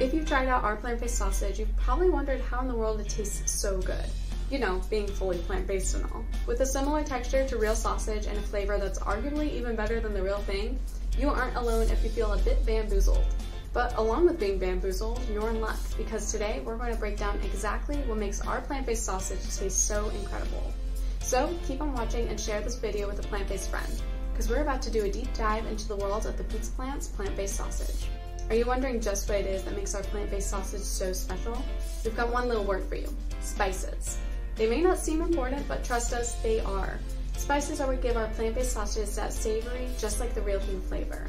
If you've tried out our plant-based sausage, you've probably wondered how in the world it tastes so good. You know, being fully plant-based and all. With a similar texture to real sausage and a flavor that's arguably even better than the real thing, you aren't alone if you feel a bit bamboozled. But along with being bamboozled, you're in luck because today we're going to break down exactly what makes our plant-based sausage taste so incredible. So keep on watching and share this video with a plant-based friend because we're about to do a deep dive into the world of the Pizza Plant's plant-based sausage. Are you wondering just what it is that makes our plant-based sausage so special? We've got one little word for you, spices. They may not seem important, but trust us, they are. Spices are what give our plant-based sausages that savory, just like the real thing flavor.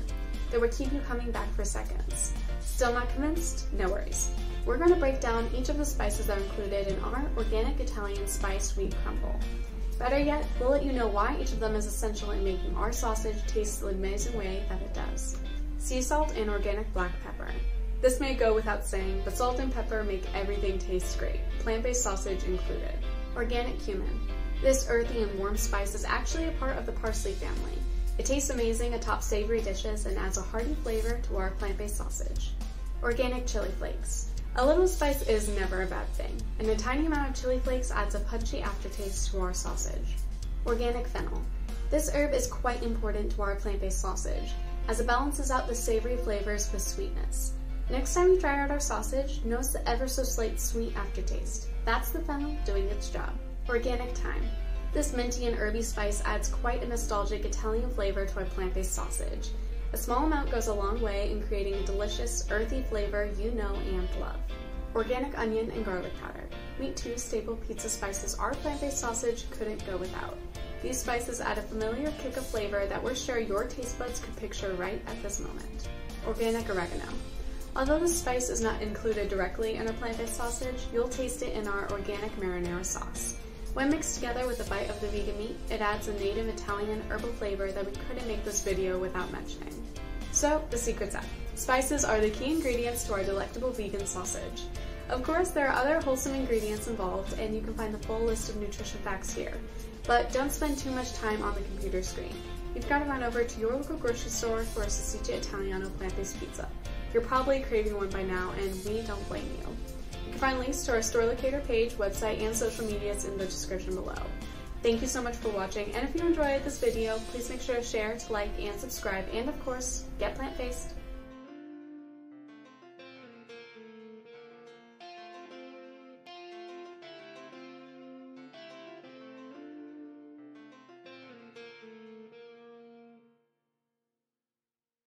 They will keep you coming back for seconds. Still not convinced? No worries. We're going to break down each of the spices that are included in our organic Italian spice wheat crumble. Better yet, we'll let you know why each of them is essential in making our sausage taste the amazing way that it does sea salt, and organic black pepper. This may go without saying, but salt and pepper make everything taste great, plant-based sausage included. Organic cumin. This earthy and warm spice is actually a part of the parsley family. It tastes amazing atop savory dishes and adds a hearty flavor to our plant-based sausage. Organic chili flakes. A little spice is never a bad thing, and a tiny amount of chili flakes adds a punchy aftertaste to our sausage. Organic fennel. This herb is quite important to our plant-based sausage as it balances out the savory flavors with sweetness. Next time you try out our sausage, notice the ever so slight sweet aftertaste. That's the fennel doing its job. Organic thyme. This minty and herby spice adds quite a nostalgic Italian flavor to our plant-based sausage. A small amount goes a long way in creating a delicious, earthy flavor you know and love. Organic onion and garlic powder. Meet two staple pizza spices our plant-based sausage couldn't go without. These spices add a familiar kick of flavor that we're sure your taste buds could picture right at this moment. Organic oregano. Although the spice is not included directly in our plant-based sausage, you'll taste it in our organic marinara sauce. When mixed together with a bite of the vegan meat, it adds a native Italian herbal flavor that we couldn't make this video without mentioning. So, the secret's out. Spices are the key ingredients to our delectable vegan sausage. Of course, there are other wholesome ingredients involved, and you can find the full list of nutrition facts here. But don't spend too much time on the computer screen. You've got to run over to your local grocery store for a Salsiccia Italiano plant-based pizza. You're probably craving one by now, and we don't blame you. You can find links to our store locator page, website, and social medias in the description below. Thank you so much for watching, and if you enjoyed this video, please make sure to share, to like, and subscribe, and of course, get plant-based.